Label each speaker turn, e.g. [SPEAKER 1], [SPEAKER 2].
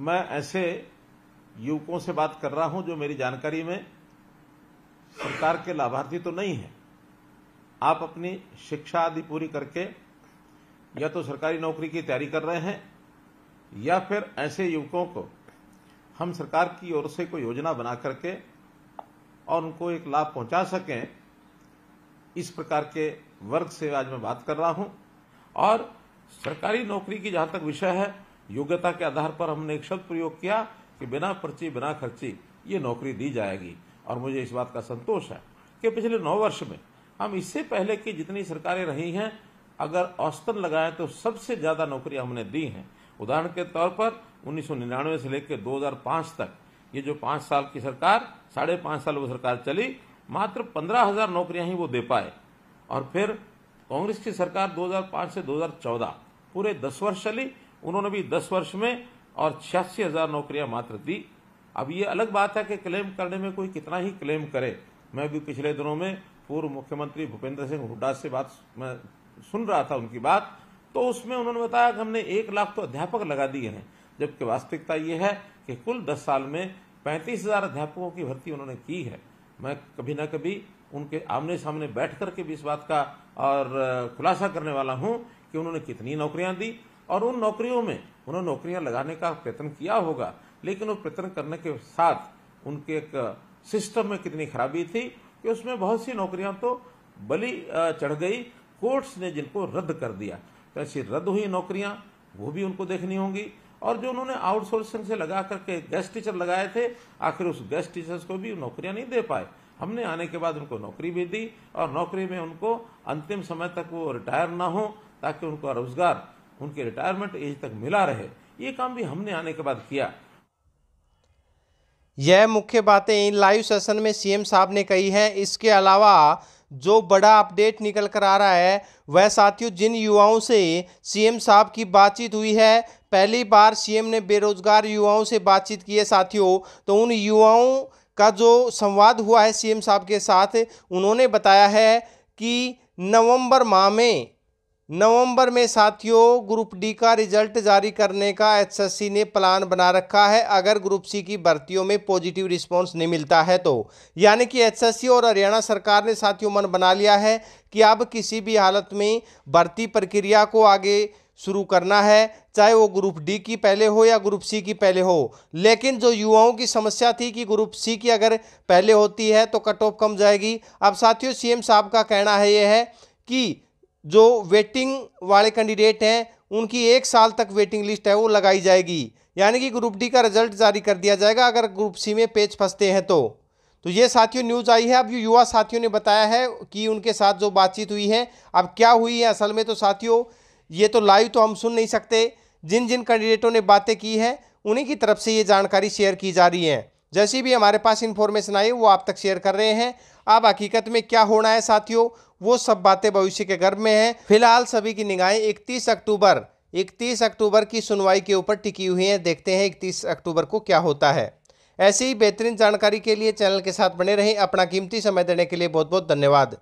[SPEAKER 1] मैं ऐसे युवकों से बात कर रहा हूँ जो मेरी जानकारी में सरकार के लाभार्थी तो नहीं है। आप अपनी शिक्षा आदि पूरी करके या तो सरकारी नौकरी की तैयारी कर रहे हैं, या फिर ऐसे युवकों को हम सरकार की ओर से कोई योजना बना करके और उनको एक लाभ पहुँचा सकें, इस प्रकार के वर्ग से आज मैं बात कर रहा हूँ। और सरकारी नौकरी की जहाँ तक विषय है योग्यता के आधार पर हमने एक शब्द प्रयोग किया कि बिना पर्ची, बिना खर्ची ये नौकरी दी जाएगी। और मुझे इस बात का संतोष है कि पिछले नौ वर्ष में हम इससे पहले की जितनी सरकारें रही हैं, अगर औसतन लगाएँ तो सबसे ज़्यादा नौकरियाँ हमने दी हैं। उदाहरण के तौर पर उन्नीस सौ निन्यानवे से लेकर 2005 तक ये जो पाँच साल की सरकार, साढ़े पाँच साल वो सरकार चली, मात्र पंद्रह हज़ार नौकरियाँ ही वो दे पाए। और फिर कांग्रेस की सरकार 2005 से 2014 पूरे 10 वर्ष चली उन्होंने भी 10 वर्ष में और छियासी हज़ार नौकरियाँ मात्र दी। अब ये अलग बात है कि क्लेम करने में कोई कितना ही क्लेम करे। मैं भी पिछले दिनों में पूर्व मुख्यमंत्री भूपेंद्र सिंह हुड्डा से बात मैं सुन रहा था उनकी बात तो उसमें उन्होंने बताया कि हमने एक लाख तो अध्यापक लगा दिए हैं, जबकि वास्तविकता ये है कि कुल दस साल में पैंतीस हज़ार अध्यापकों की भर्ती उन्होंने की है। मैं कभी ना कभी उनके आमने सामने बैठ करके भी इस बात का और, खुलासा करने वाला हूँ कि उन्होंने कितनी नौकरियाँ दी और उन नौकरियों में, उन्होंने नौकरियाँ लगाने का प्रयत्न किया होगा, लेकिन वो प्रयत्न करने के साथ उनके एक सिस्टम में कितनी खराबी थी कि उसमें बहुत सी नौकरियाँ तो बली चढ़ गई। कोर्ट्स ने जिनको रद्द कर दिया तो ऐसी रद्द हुई नौकरियाँ, वो भी उनको देखनी होंगी। और जो उन्होंने आउटसोर्सिंग से लगा करके गेस्ट टीचर लगाए थे, आखिर उस गेस्ट टीचर्स को भी नौकरियाँ नहीं दे पाए। हमने आने के बाद उनको नौकरी भी दी, और नौकरी में उनको अंतिम समय तक वो रिटायर ना हो, ताकि उनको रोज़गार उनके रिटायरमेंट एज तक मिला रहे। ये काम भी हमने आने के बाद किया।
[SPEAKER 2] यह मुख्य बातें इन लाइव सेशन में सीएम साहब ने कही हैं। इसके अलावा जो बड़ा अपडेट निकल कर आ रहा है, वह साथियों, जिन युवाओं से सीएम साहब की बातचीत हुई है, पहली बार सीएम ने बेरोजगार युवाओं से बातचीत की है साथियों। तो उन युवाओं का जो संवाद हुआ है सीएम साहब के साथ, उन्होंने बताया है कि नवंबर माह में नवंबर में साथियों, ग्रुप डी का रिज़ल्ट जारी करने का एसएससी ने प्लान बना रखा है। अगर ग्रुप सी की भर्तियों में पॉजिटिव रिस्पांस नहीं मिलता है तो। यानी कि एसएससी और हरियाणा सरकार ने साथियों, मन बना लिया है कि अब किसी भी हालत में भर्ती प्रक्रिया को आगे शुरू करना है, चाहे वो ग्रुप डी की पहले हो या ग्रुप सी की पहले हो। लेकिन जो युवाओं की समस्या थी कि ग्रुप सी की अगर पहले होती है तो कट ऑफ़ कम जाएगी। अब साथियों, सीएम साहब का कहना है ये है कि जो वेटिंग वाले कैंडिडेट हैं, उनकी एक साल तक वेटिंग लिस्ट है, वो लगाई जाएगी। यानी कि ग्रुप डी का रिज़ल्ट जारी कर दिया जाएगा अगर ग्रुप सी में पेज फंसते हैं तो। तो ये साथियों न्यूज़ आई है। अब युवा साथियों ने बताया है कि उनके साथ जो बातचीत हुई है, अब क्या हुई है असल में तो साथियों, ये तो लाइव तो हम सुन नहीं सकते। जिन जिन कैंडिडेटों ने बातें की हैं, उन्हीं की तरफ़ से ये जानकारी शेयर की जा रही है। जैसी भी हमारे पास इन्फॉर्मेशन आई, वो आप तक शेयर कर रहे हैं। अब हकीकत में क्या होना है साथियों? वो सब बातें भविष्य के गर्भ में हैं। फ़िलहाल सभी की निगाहें इकतीस अक्टूबर इकतीस अक्टूबर की सुनवाई के ऊपर टिकी हुई हैं। देखते हैं इकतीस अक्टूबर को क्या होता है। ऐसी ही बेहतरीन जानकारी के लिए चैनल के साथ बने रहें। अपना कीमती समय देने के लिए बहुत बहुत धन्यवाद।